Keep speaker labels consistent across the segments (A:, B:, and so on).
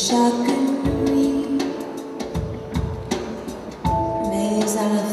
A: shock I mais.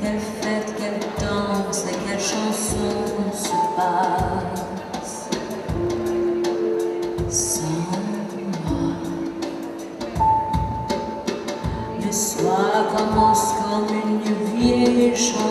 A: Quelle fête, quelle danse et quelle chanson se passe sans moi. Le soir commence comme une vieille chanson.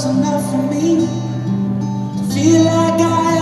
B: close enough for me. To feel like I